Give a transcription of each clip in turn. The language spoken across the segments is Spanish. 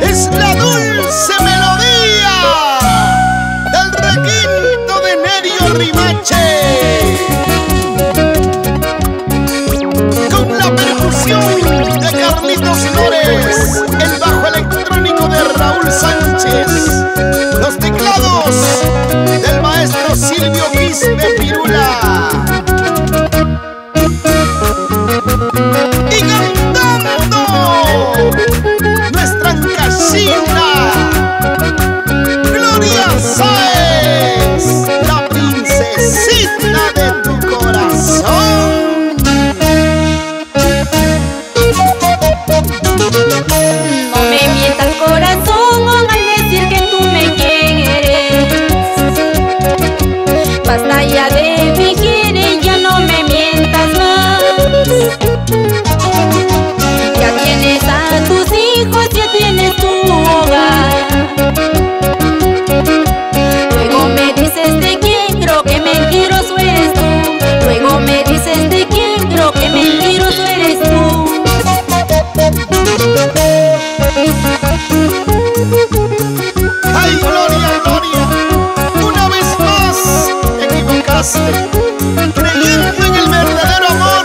Es la dulce melodía del requinto de Nerio Rimache. Con la percusión de Carlitos Flores, el bajo electrónico de Raúl Sánchez, los teclados del maestro Silvio Quispe Pirula. No me mientas corazón al decir que tú me quieres. Basta ya equivocaste. Creyendo en el verdadero amor,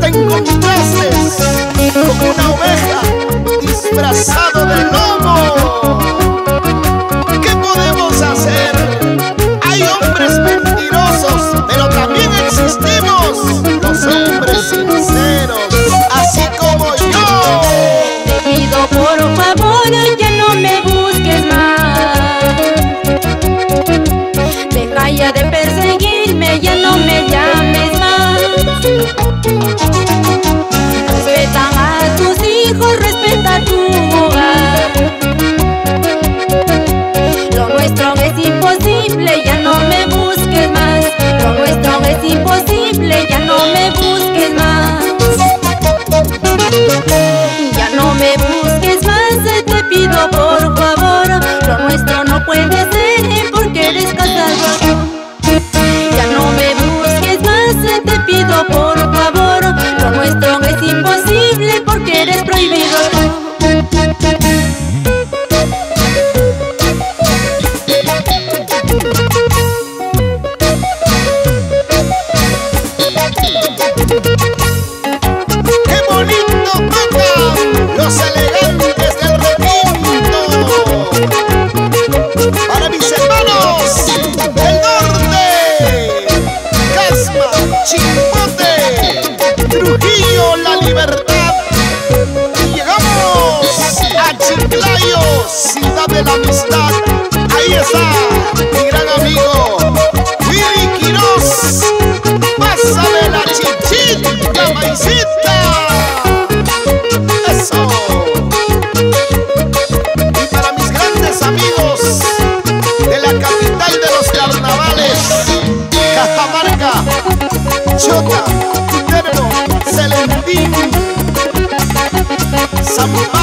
te encontraste como una oveja disfrazado de lobo. ¿Qué podemos hacer? Hay hombres mentirosos, pero también existimos los hombres sinceros, así como yo. Te pido por favor ya ya no me busques más, te pido por favor Lo nuestro no puede ser porque eres casado Libertad. Llegamos a Chiclayo, ciudad de la amistad. Ahí está Somebody